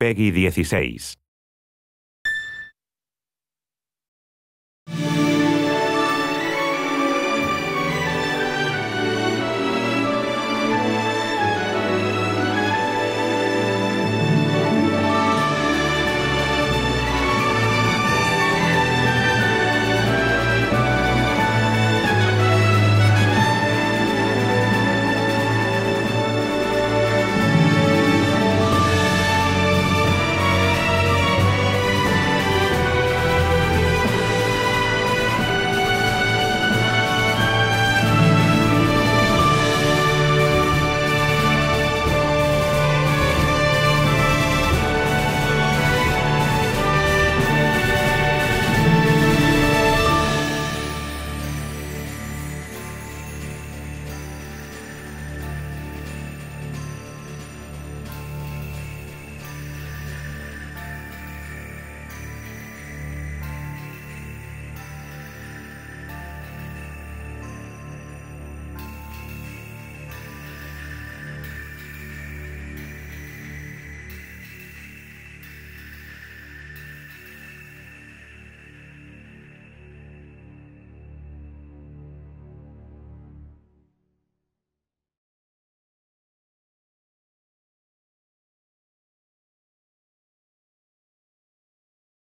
Peggy 16.